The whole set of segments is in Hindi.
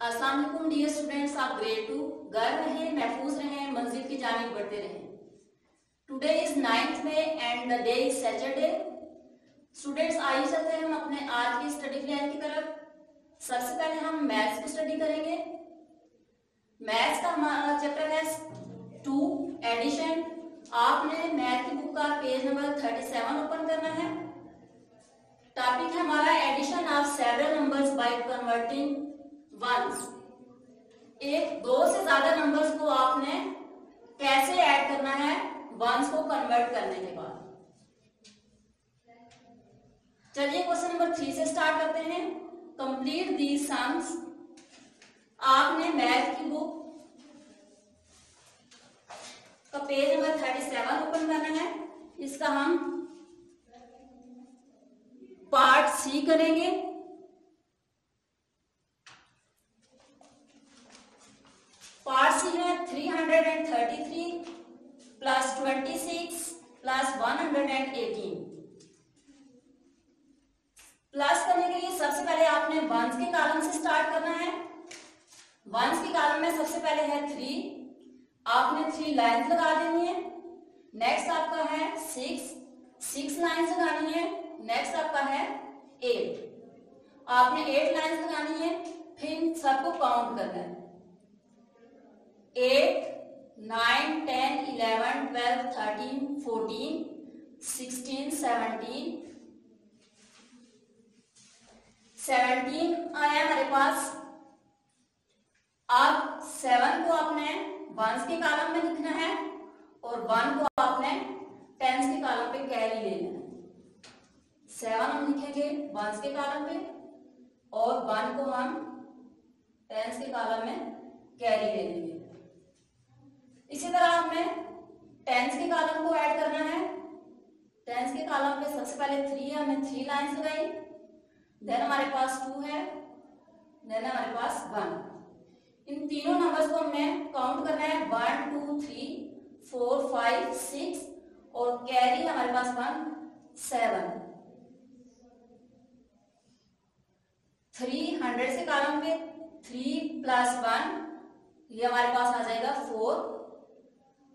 असलम डियर स्टूडेंट्स आप ग्रेड टू घर रहे, महफूज रहे, मंजिल की जानिब बढ़ते रहे। Today is ninth May and the day is Saturday students आइए चलते हैं हम अपने आज की स्टडी प्लान की तरफ़। सबसे पहले हम मैथ्स की स्टडी करेंगे। मैथ्स का हमारा चैप्टर है टू एडिशन आपने मैथ की बुक का page number thirty seven open करना है। टॉपिक है हमारा addition of several numbers by converting ones एक, दो से ज़्यादा नंबर्स को आपने कैसे ऐड करना है? वंस को कन्वर्ट करने के बाद। चलिए क्वेश्चन नंबर थ्री से स्टार्ट करते हैं। कंप्लीट दी सम्स आपने मैथ की बुक का page number thirty seven open करना है। इसका हम पार्ट सी करेंगे। पार्ट सी है three hundred and thirty three plus twenty six plus one hundred and eighteen plus करने के लिए सबसे पहले आपने वंस के कॉलम से स्टार्ट करना है। वंस के कॉलम में सबसे पहले है थ्री आपने थ्री लाइन्स लगा देनी है। नेक्स्ट आपका है सिक्स सिक्स लाइन्स लगानी है। नेक्स्ट आपका है एट आपने एट लाइन्स लगानी है। फिर सबको काउंट करना है। Eight nine ten eleven twelve thirteen fourteen sixteen seventeen seventeen आया हमारे पास। अब सेवन को आपने वंस के कॉलम में लिखना है और वन को आपने टेंस के कॉलम पे कैरी लेना है। सेवन हम लिखेंगे वंस के कॉलम पे और वन को हम टेंस के कॉलम में कैरी ले लेंगे। इसी तरह हमें टेंस के कॉलम को ऐड करना है। टेंस के कॉलम पे सबसे पहले थ्री है हमने थ्री लाइन्स लगाई। देन हमारे पास टू है देन हमारे पास वन इन तीनों नंबर्स को हमने काउंट करना है। One two three four five six और कैरी हमारे पास वन सेवन थ्री हंड्रेड से कॉलम पे थ्री प्लस वन ये हमारे पास आ जाएगा फोर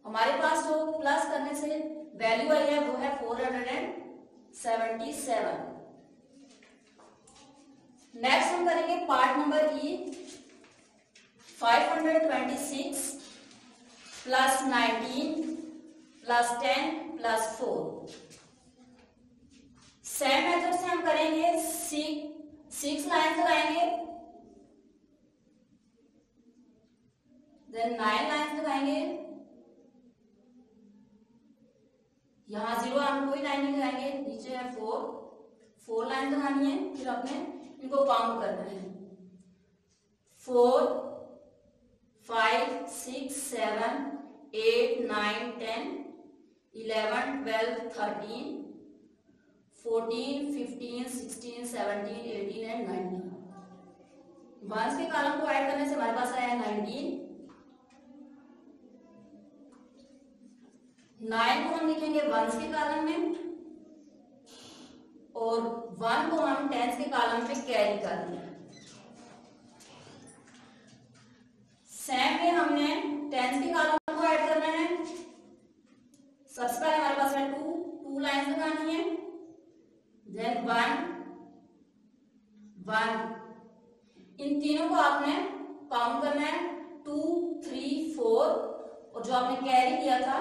हमारे पास जो प्लस करने से वैल्यू आई है, वो है four hundred and seventy seven next हम करेंगे part number E five hundred twenty six plus nineteen plus ten plus four same method से हम करेंगे सिक्स लाइन लगाएँगे. देन नाइन लाइन लगाएँगे. यहाँ ज़ीरो हम कोई लाइन नहीं लगाएँगे, नीचे है फोर फोर लाइन लगानी है, फिर अपने इनको काउंट करना है। Four five six seven eight nine ten eleven twelve thirteen fourteen fifteen sixteen seventeen eighteen and nineteen ones के कॉलम को ऐड करने से हमारे पास आया नाइनटीन नाइन को हम लिखेंगे वंस के कॉलम में और वन को हम टेंस के कॉलम पे कैरी कर दिया सेम में हमने टेंस के कॉलम को ऐड करना है। सबसे पहले हमारे पास है टू टू लाइन लगानी है। देन वन वन इन तीनों को आपने काउंट करना है। टू थ्री फोर और जो आपने कैरी किया था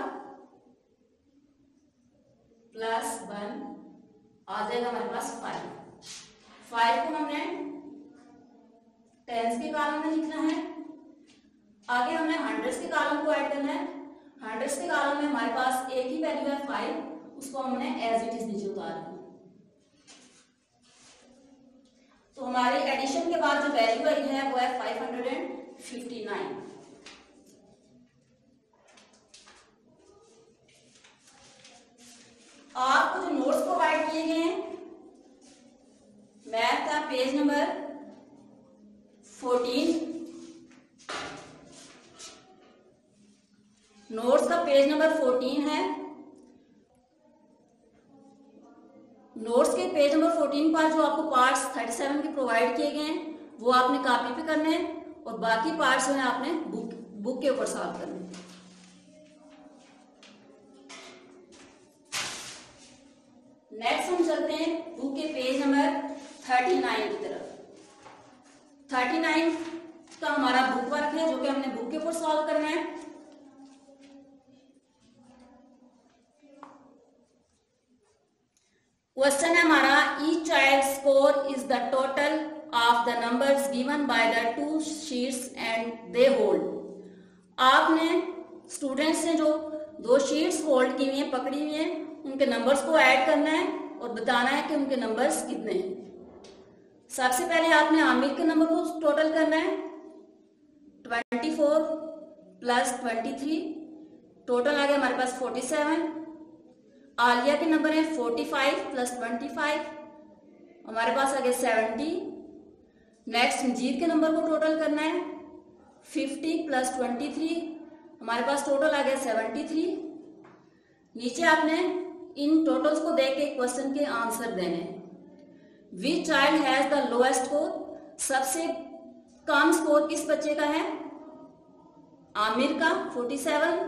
प्लस वन आ जाएगा हमारे पास फाइव। फाइव को हमने टेंस के कॉलम में लिखना है। आगे हमने हंड्रेड्स के कॉलम को ऐड करना है। हंड्रेड्स के कॉलम में हमारे पास एक ही वैल्यू है फाइव उसको हमने एज इट इज़ नीचे उतार दिया। तो हमारे एडिशन के बाद जो वैल्यू आई है, वो है five hundred and fifty nine आपको जो नोट्स प्रोवाइड किए गए हैं मैथ का पेज नंबर फोर्टीन नोट्स का पेज नंबर फोर्टीन है। नोट्स के पेज नंबर फोर्टीन पर जो आपको पार्ट्स थर्टी सेवन के प्रोवाइड किए गए हैं, वो आपने कॉपी पे करने हैं और बाकी पार्ट जो है आपने बुक बुक के ऊपर सॉल्व करने नेक्स्ट हम चलते हैं बुक के पेज नंबर थर्टी नाइन की तरफ़। थर्टी नाइन का हमारा बुक वर्क है, जो कि हमने बुक के ऊपर सॉल्व करना है। क्वेश्चन है हमारा each child score is the total of the numbers given by the two sheets and they hold आपने स्टूडेंट्स ने जो दो शीट्स होल्ड की हुई हैं, पकड़ी हुई हैं उनके नंबर्स को ऐड करना है और बताना है कि उनके नंबर्स कितने हैं। सबसे पहले आपने आमिर के नंबर को टोटल करना है। Twenty four plus twenty three total आ गया हमारे पास फोर्टी सेवन आलिया के नंबर है forty five plus twenty five हमारे पास आ गया सेवेंटी नेक्स्ट मजीद के नंबर को टोटल करना है। फिफ्टी प्लस ट्वेंटी थ्री हमारे पास टोटल आ गया सेवेंटी थ्री नीचे आपने इन टोटल्स को देख के क्वेश्चन के आंसर देने। Which child has the lowest score सबसे कम स्कोर किस बच्चे का है? आमिर का 47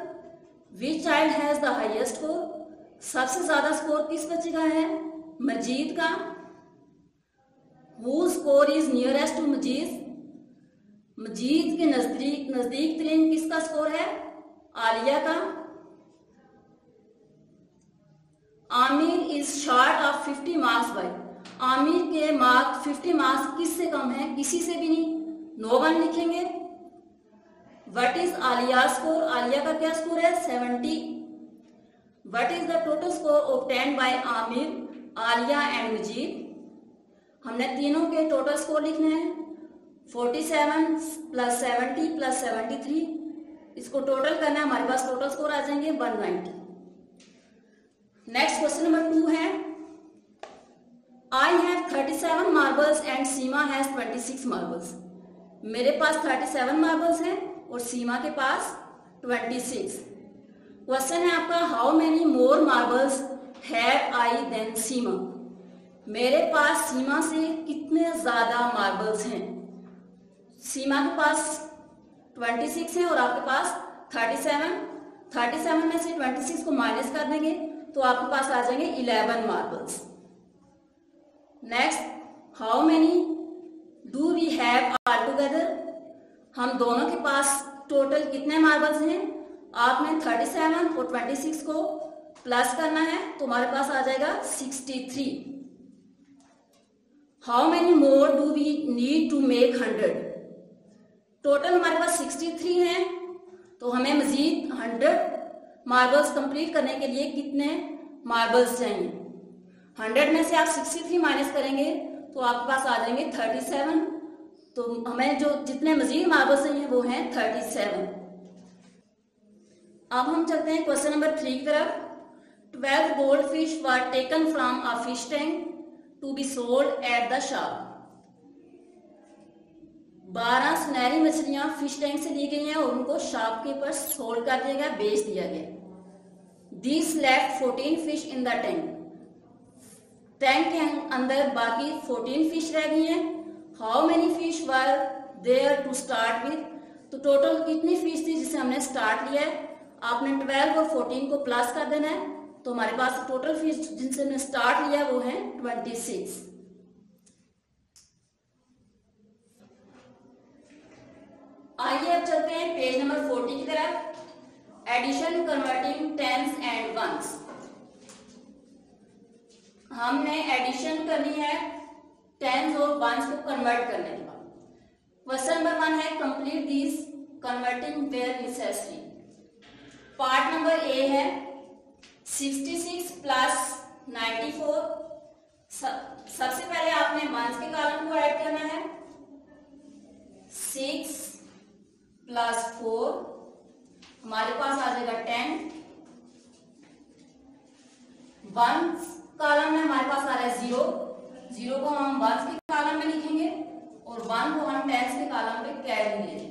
which child has the highest score सबसे ज़्यादा स्कोर किस बच्चे का है? मजीद का। Who score is nearest to Majeed? Majeed के नज़दीक नज़दीक तरीन किसका स्कोर है? आलिया का। Aamir is short of 50 marks by Aamir के मार्क 50 मार्क्स किससे कम है, किसी से भी नहीं। नो वन लिखेंगे। What is Aliya score Aliya का क्या स्कोर है? 70 what is the total score obtained by Aamir Aliya and Majeed हमने तीनों के टोटल स्कोर लिखने हैं। 47 प्लस 70 प्लस 73 इसको टोटल करना है, हमारे पास टोटल स्कोर आ जाएँगे 190 नेक्स्ट क्वेश्चन नंबर टू है। I have 37 marbles and Seema has 26 marbles मेरे पास 37 मार्बल्स हैं और सीमा के पास 26 क्वेश्चन है आपका how many more marbles have I than Seema मेरे पास सीमा से कितने ज़्यादा मार्बल्स हैं? सीमा के पास 26 है और आपके पास 37 37 में से 26 को माइनस कर देंगे। तो आपके पास आ जाएँगे 11 marbles next how many do we have all together हम दोनों के पास टोटल कितने मार्बल्स हैं? आपने 37 और 26 को प्लस करना है तो हमारे पास आ जाएगा 63 how many more do we need to make 100 total हमारे पास 63 है तो हमें मजीद 100 मार्बल्स कंप्लीट करने के लिए कितने मार्बल्स चाहिए? 100 में से आप 63 माइनस करेंगे तो आपके पास आ जाएँगे 37 तो हमें जो जितने मजीद मार्बल्स चाहिए वो हैं 37 अब हम चलते हैं क्वेश्चन नंबर थ्री की तरफ़. Twelve gold fish were taken from a fish tank to be sold at the shop बारह सुनहरी मछलियाँ फ़िश टैंक से ली गई हैं और उनको शॉप के ऊपर सोल्ड कर दिया गया, बेच दिया गया। This left fourteen fish in the tank tank के अंदर बाकी फोर्टीन फ़िश रह गई हैं। How many fish were there to start with तो टोटल कितनी फ़िश थी जिसे हमने स्टार्ट लिया है? आपने ट्वेल्व और फोर्टीन को प्लस कर देना है। तो हमारे पास टोटल फ़िश जिनसे हमने स्टार्ट लिया वो है ट्वेंटी सिक्स आइए अब चलते हैं पेज नंबर फोर्टी की तरफ़। Addition converting tens and ones हमने एडिशन करनी है टेंस और वंस को कन्वर्ट करने के बाद। क्वेश्चन नंबर वन है complete this converting where necessary part number A है 66 प्लस 94 सबसे पहले आपने वंस के कॉलम को ऐड करना है। सिक्स प्लस फोर हमारे पास आ जाएगा टेन। वन कॉलम में हमारे पास आ रहा है ज़ीरो ज़ीरो को हम वंस के कॉलम में लिखेंगे और वन को हम टेंस के कॉलम पे कैरी लेंगे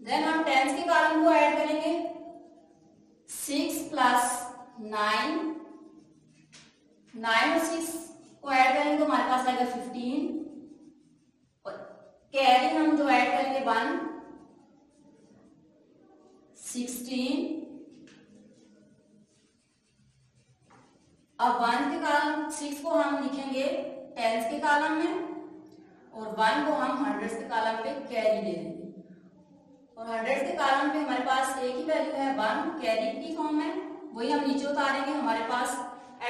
देन हम टेंस के कॉलम को ऐड करेंगे। सिक्स प्लस नाइन नाइन और सिक्स को ऐड करेंगे तो हमारे पास आएगा फिफ्टीन और कैरी हम जो ऐड करेंगे वन सिक्सटीन अब वन के कॉलम सिक्स को हम लिखेंगे टेंस के कॉलम में और वन को हम हंड्रेड के कॉलम पे कैरी ले लेंगे और हंड्रेड के कॉलम पे हमारे पास एक ही वैल्यू है वन कैरी की फॉर्म में वही हम नीचे उतारेंगे, हमारे पास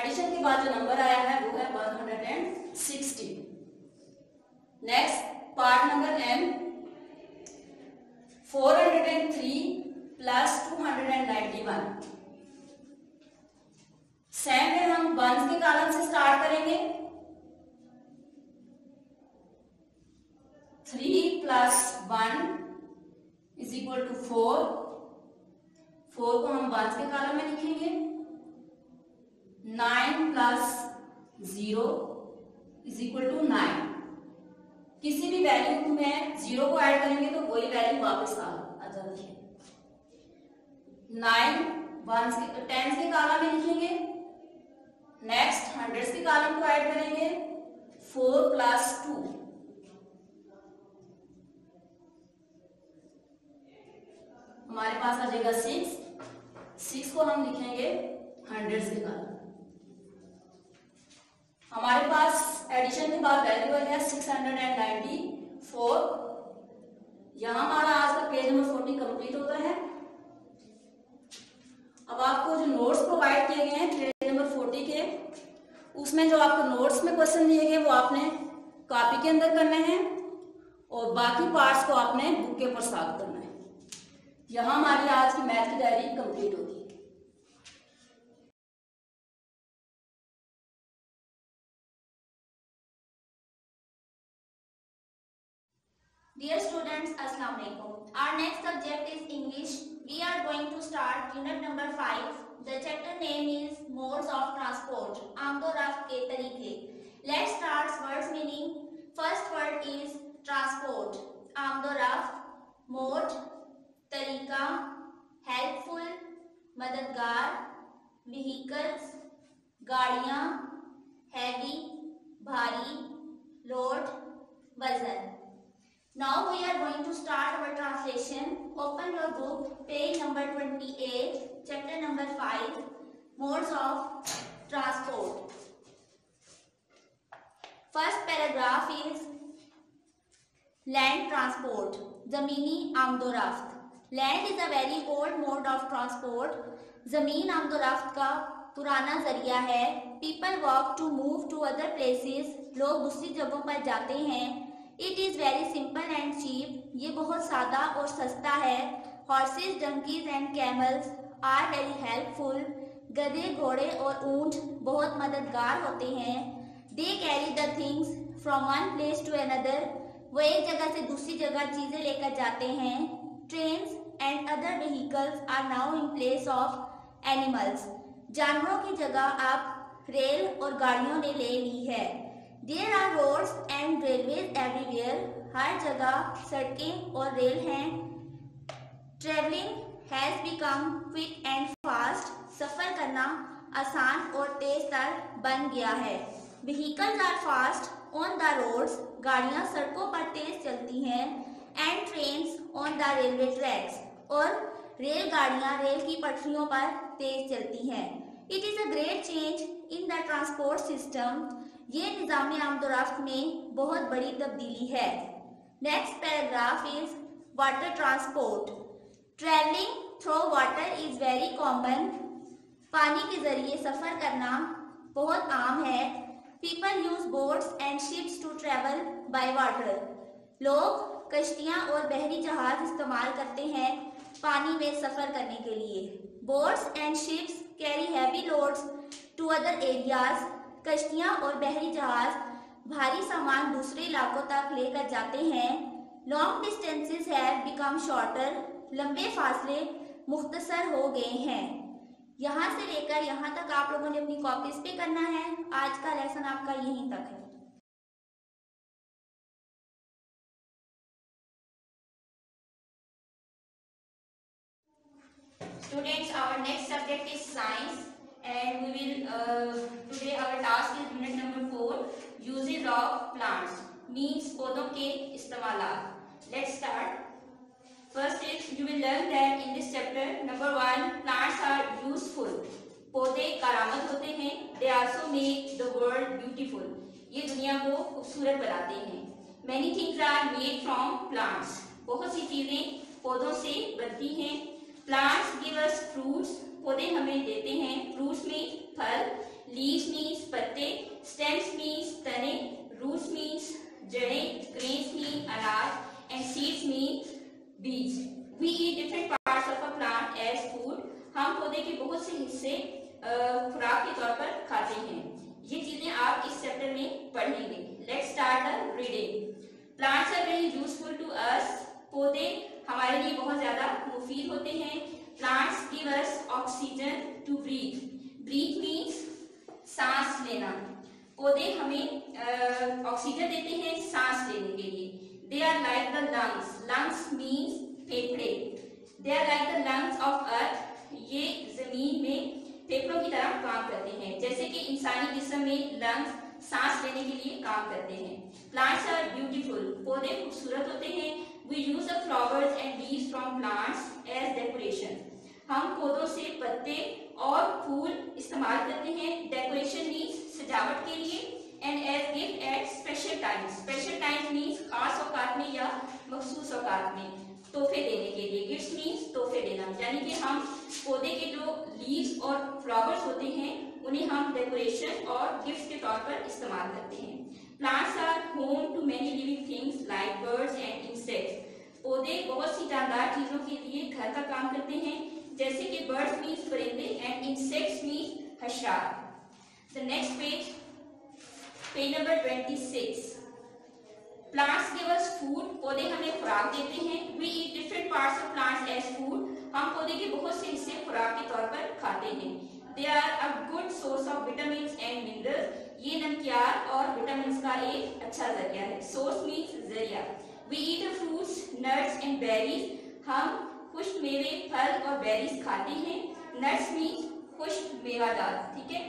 एडिशन के बाद जो नंबर आया है, वो है one hundred and sixty next part number M four hundred and three plus two hundred and ninety one. Same में हम वंस के कॉलम से स्टार्ट करेंगे। Three plus one is equal to four four को हम वंस के कॉलम में लिखेंगे। Nine plus zero is equal to nine किसी भी वैल्यू में ज़ीरो को ऐड करेंगे तो वही वैल्यू वापस आ जाती है। नाइन के टेंस के कॉलम में लिखेंगे। नेक्स्ट हंड्रेड के कॉलम को ऐड करेंगे। फोर प्लस टू हमारे पास आ जाएगा सिक्स सिक्स को हम लिखेंगे हंड्रेड के कॉलम हमारे पास एडिशन के बाद वैल्यू है six hundred and ninety four यहाँ हमारा आज का पेज नंबर फोर्टी कंप्लीट होता है। अब आपको जो नोट्स प्रोवाइड किए गए हैं ट्रेड नंबर फोर्टी के, उसमें जो आपको नोट्स में क्वेश्चन दिए गए, वो आपने कॉपी के अंदर करने हैं और बाकी पार्ट्स को आपने बुक के ऊपर साफ़ करना है। यहाँ हमारी आज की मैथ की डायरी कंप्लीट होगी Dear students, Assalamu alaikum. Our next subject is English. We are going to start unit number 5. The chapter name is Modes of Transport. आमदो रफ्त के Let's start words meaning. First word is transport. आमदो mode, तरीका, helpful, मददगार, vehicles, गाड़ियाँ, heavy, भारी, load, वज़न. Now we are going to start our translation. Open your book, page number 28, chapter number 5, Modes of Transport. First paragraph is Land Transport, Zamini Amdoraft. Land is a very old mode of transport. ज़मीन आमदोरफ्त का पुराना ज़रिया है people walk to move to other places लोग दूसरी जगहों पर जाते हैं it is very simple and cheap ये बहुत सादा और सस्ता है। Horses donkeys and camels are very helpful गधे, घोड़े और ऊँट बहुत मददगार होते हैं। They carry the things from one place to another वो एक जगह से दूसरी जगह चीज़ें लेकर जाते हैं। Train and other vehicles are now in place of animals जानवरों की जगह आप रेल और गाड़ियों ने ले ली है। There are roads and railways everywhere हर जगह सड़कें और रेल हैं। Travelling has become quick and fast सफ़र करना आसान और तेज तर बन गया है। Vehicles are fast on the roads गाड़ियाँ सड़कों पर तेज चलती हैं। And train on the railway tracks और रेलगाड़ियाँ रेल की पटरियों पर तेज चलती हैं। It is a great change in the transport system ये निज़ाम आमदोरफ्त में बहुत बड़ी तब्दीली है। Next paragraph is water transport travelling through water is very common पानी के ज़रिए सफ़र करना बहुत आम है। People use boats and ships to travel by water लोग कश्तियाँ और बहरी जहाज़ इस्तेमाल करते हैं पानी में सफ़र करने के लिए। Boats and ships carry heavy loads to other areas कश्तियाँ और बहरी जहाज़ भारी सामान दूसरे इलाकों तक लेकर जाते हैं। Long distances have become shorter लंबे फासले मुख्तसर हो गए हैं। यहाँ से लेकर यहाँ तक आप लोगों ने अपनी कॉपीज पे करना है। आज का लेसन आपका यहीं तक है। Students, our next subject is science. And we will uh, today our task is unit number 4 uses of plants means पौधों के इस्तेमाल। Let's start first is you will learn that in this chapter number one plants are useful पौधे कारामद होते हैं. They also make the world beautiful ये दुनिया को खूबसूरत बनाते हैं। Many things are made from plants बहुत सी चीज़ें पौधों से बनती हैं। प्लांट्स गिव अस फ्रूट्स पौधे हमें देते हैं। फ्रूट्स मीन्स फल, लीव्स मीन्स पत्ते, स्टेम्स मीन्स तने रूट्स मीन्स जड़ें, ग्रेन्स मीन अनाज एंड सीड्स मीन बीज। We eat different parts of a plant as food हम पौधे के बहुत से हिस्से खुराक के तौर पर खाते हैं। ये चीज़ें आप इस चैप्टर में पढ़ेंगे। Let's start the reading plants are very useful to us पौधे हमारे लिए बहुत ज़्यादा मुफीद होते हैं। Plants give us oxygen to breathe breathe means सांस लेना। पौधे हमें ऑक्सीजन देते हैं सांस लेने के लिए। They are like the lungs lungs means फेफड़े। They are like the lungs of earth ये ज़मीन में फेफड़ों की तरह काम करते हैं। जैसे कि इंसानी जिसम में लंग्स सांस लेने के लिए काम करते हैं। प्लांट्स आर ब्यूटीफुल पौधे खूबसूरत होते हैं। We use the flowers and leaves from plants as decoration. हम पौधों से पत्ते और फूल इस्तेमाल करते हैं डेकोरेशन मीन्स सजावट के लिए and as gift at special time special time means खास औकात में या मखसूस औकात में तोहफे देने के लिए. गिफ्ट मीन्स तोहफे देना. यानी कि हम पौधे के जो लीव्स और फ्लावर्स होते हैं, उन्हें हम डेकोरेशन और गिफ्ट के तौर पर इस्तेमाल करते हैं. Plants are home to many living things like birds and insects पौधे बहुत सी जानदार चीज़ों के लिए घर का काम करते हैं जैसे कि बर्ड्स मीन्स परिंदे and insects means हशरात the next page page number 26 plants give us food पौधे हमें खुराक देते हैं। We eat different parts of plants as food हम पौधे के बहुत से हिस्से खुराक के तौर पर खाते हैं। They are a good source of vitamin and minerals ये नमकियार और विटामिन का एक अच्छा ज़रिया है। सोर्स मीन्स ज़रिया। We eat fruits nuts and berries हम खुश मेवे, फल और बेरीज खाते हैं। नट्स मीन खुश मेवादार ठीक है?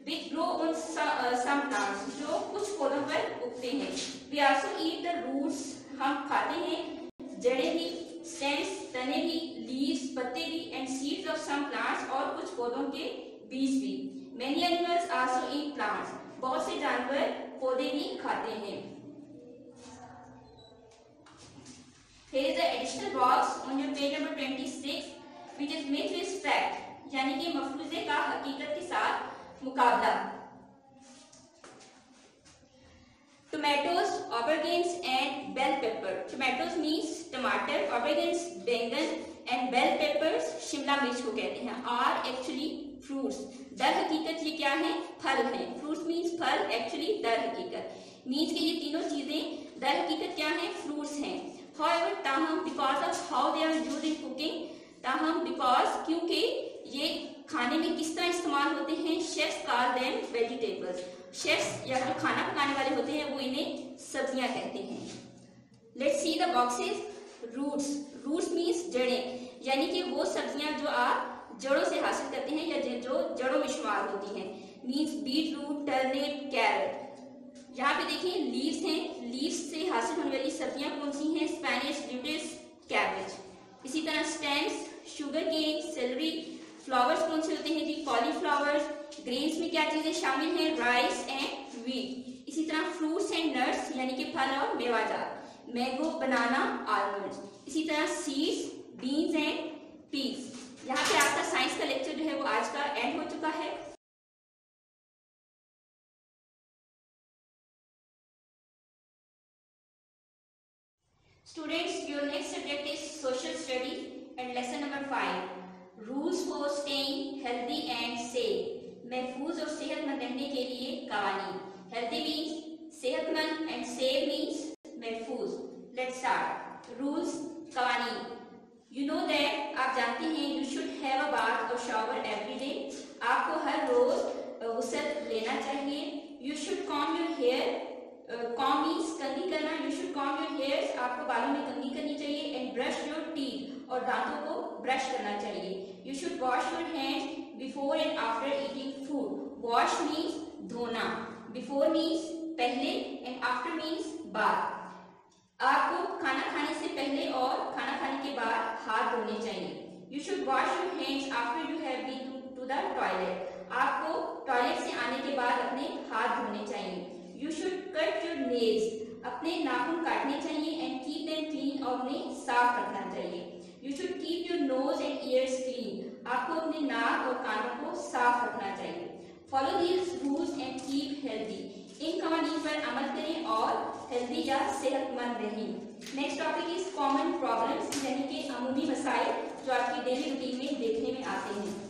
Which grow on some plants जो कुछ पौधों पर उगते हैं। We also eat the roots हम खाते हैं। जड़े भी स्टेम्स तने भी लीव्स पत्ते भी and seeds of some plants और कुछ पौधों के बीज भी। Many animals also eat plants बहुत से जानवर पौधे भी खाते हैं। Here is the additional box on your page number 26 which is myth with fact यानी कि मफरूजे का हकीकत के साथ मुकाबला tomatoes aubergines and bell pepper tomatoes means टमाटर aubergines बैंगन and bell peppers शिमला मिर्च को कहते हैं are actually फ्रूट्स दर हकीकत ये क्या है फल है फ्रूट्स मीन्स फल एक्चुअली दर हकीकत मीन्स के ये तीनों चीज़ें दर हकीकत क्या है हैं ताहम because of how they are used in cooking ताहम बिकॉज़ क्योंकि ये खाने में किस तरह इस्तेमाल होते हैं chefs call them vegetables chefs या जो खाना पकाने वाले होते हैं, वो इन्हें सब्ज़ियाँ कहते हैं. Let's see the boxes roots roots means जड़ें. यानी कि वो सब्ज़ियाँ जो आप जड़ों से हासिल करते हैं या जो जड़ों में शुमार होती हैं. Means beet root turnip carrot यहाँ पे देखिए लीव्स हैं। लीव्स से हासिल होने वाली सब्ज़ियाँ कौन सी हैं? स्पेनिश लिटिस कैबेज इसी तरह stems sugar cane celery flowers कौन से होते हैं? जी कॉलीफ्लावर्स ग्रेन्स में क्या चीज़ें शामिल हैं? राइस एंड वीट इसी तरह फ्रूट्स एंड नट्स यानी कि फल और मेवाजात मैंगो बनाना आलमंड इसी तरह सीड्स बीन्स एंड पीस यहाँ पे आपका साइंस का लेक्चर जो है वो आज का एंड हो चुका है। Students, your next subject is social study and lesson number five. Rules for staying healthy and safe. महफूज और सेहतमंद रहने के लिए कवानी हेल्दी मीन्स सेहतमंद एंड सेफ़ मीन्स महफूज लेट्स स्टार्ट रूल्स कवानी यू नो दैट आप जानते हैं you should have a bath और शावर एवरी डे आपको हर रोज गुसल लेना चाहिए. You should comb your hair comb means कंघी करना you should comb your hair आपको बालों में कंघी करनी चाहिए एंड ब्रश योर टीथ और दांतों को ब्रश करना चाहिए. You should wash your hand before and after eating food wash means धोना. बिफोर मीन्स पहले एंड आफ्टर मीन्स बाद. आपको खाना खाने से पहले और खाना खाने के बाद हाथ धोने चाहिए. You should wash your hands after you have been to the toilet आपको टॉयलेट से आने के बाद अपने हाथ धोने चाहिए. You should cut your nails अपने नाखून काटने चाहिए एंड कीप देम क्लीन और उन्हें साफ़ रखना चाहिए। You should keep your nose and ears clean आपको अपने नाक और कानों को साफ़ रखना चाहिए। Follow these rules and keep healthy इन कवानीन पर अमल करें और हेल्दी या सेहतमंद रहें। Next topic is common problems यानी कि अमूमी मसाइल जो आपकी डेली रूटीन में देखने में आते हैं।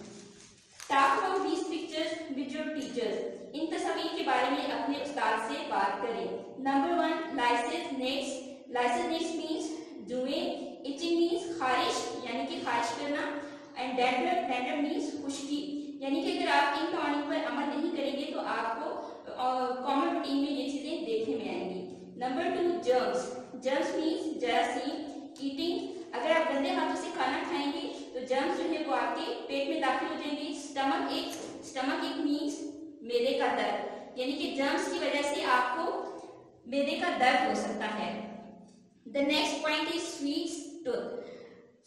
Talk about these pictures with your teachers इन तस्वीर के बारे में अपने उस्ताद से बात करें। Number one lice and nits lice and nits means जुए इचिंग मीन्स खारिश, यानी कि खारिश करना। एंड डेंडर डेंडर मीन्स खुश्की। यानी कि अगर आप इन कहानी पर अमल नहीं करेंगे तो आपको कॉमन रूटीन में ये चीज़ें देखने में आएँगी। Number two germs germs means जरासीम eating अगर आप गंदे हाथों से खाना खाएँगे तो जर्म्स जो है वो आपके पेट में दाखिल हो जाएँगे। स्टमक एक स्टमक एक मीन्स मेदे का दर्द। यानी कि जर्म्स की वजह से आपको मेदे का दर्द हो सकता है। The next point is sweets tooth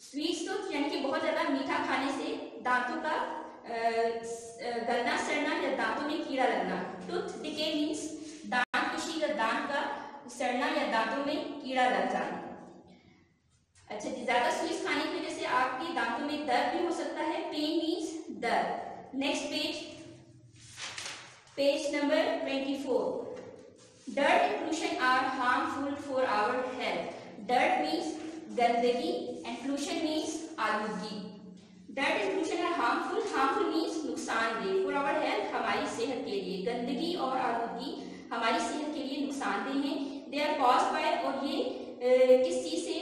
sweets tooth यानी कि बहुत ज़्यादा मीठा खाने से दांतों का गलना, सड़ना या दांतों में कीड़ा लगना। टूथ डिके मीन्स दांत कुशी या दांत का सड़ना या दांतों में कीड़ा लग जाना। अच्छा जी ज़्यादा स्वीट्स खाने की वजह से आपके दांतों में दर्द भी हो सकता है। पेन मीन्स दर्द। Next page page number 24 dirt and are harmful for our health dirt means गंदगी and pollution means आलूगी dirt and pollution are harmful harmful means नुकसानदेह फॉर आवर हेल्थ हमारी सेहत के लिए। गंदगी और आलूगी हमारी सेहत के लिए नुकसानदेह हैं। दे आर कॉज बाय और ये किस चीज़ से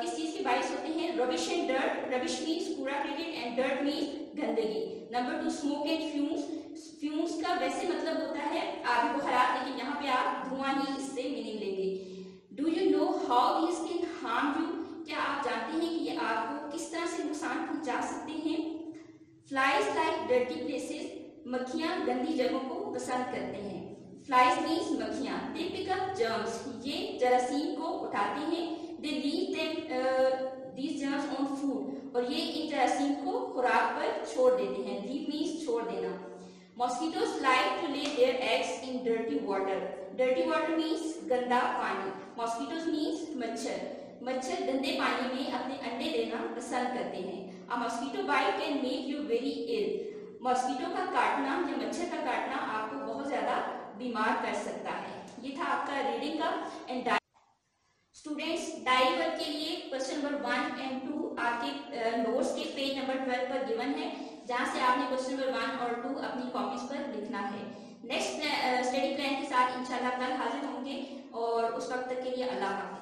किस चीज़ की बारिश होती है? Rubbish and dirt rubbish means कूड़ा क्रिकेट एंड डर्ट मीन्स गंदगी. Number two smoke and fumes fumes का वैसे मतलब होता है आगे बुखारात लेकिन यहाँ पे आप धुआँ ही इससे मीनिंग लेंगे. Do you know how this can harm you क्या आप जानते हैं कि ये आपको किस तरह से नुकसान पहुँचा सकते हैं? फ्लाइज लाइक डर्टी प्लेसेस मक्खियाँ गंदी जगहों को पसंद करते हैं. फ्लाइज मीन्स मक्खियाँ दे पिक अप जर्म्स ये जरासीम को उठाते हैं। They leave them these germs on food और ये इन जरासीम को खुराक पर छोड़ देते हैं। लीव मीन्स छोड़ देना। Mosquitoes like to lay their eggs in dirty water dirty water means गंदा पानी। मॉस्किटोज मीन्स मच्छर। मच्छर गंदे पानी में अपने अंडे देना पसंद करते हैं। A mosquito bite can make you very ill mosquito का काटना या मच्छर का काटना आपको बहुत ज़्यादा बीमार कर सकता है। ये था आपका रीडिंग का एंड स्टूडेंट्स डायरी के लिए question number one and two आपके नोट्स के पेज नंबर ट्वेल्व पर गिवन है, जहाँ से आपने क्वेश्चन नंबर वन और टू अपनी कॉपीज पर लिखना है। नेक्स्ट स्टडी प्लान के साथ इंशाल्लाह कल हाजिर होंगे और उस वक्त तक के लिए अल्लाह हाफिज।